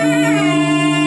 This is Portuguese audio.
Happy